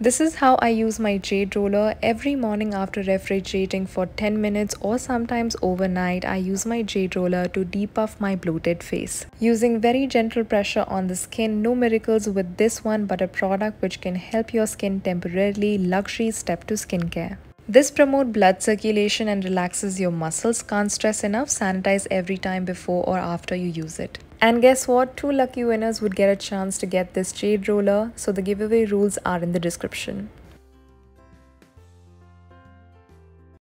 This is how I use my jade roller every morning after refrigerating for 10 minutes or sometimes overnight I use my jade roller to depuff my bloated face. Using very gentle pressure on the skin, no miracles with this one but a product which can help your skin temporarily luxury step to skincare. This promote blood circulation and relaxes your muscles. Can't stress enough, sanitize every time before or after you use it. And guess what? Two lucky winners would get a chance to get this jade roller. So the giveaway rules are in the description.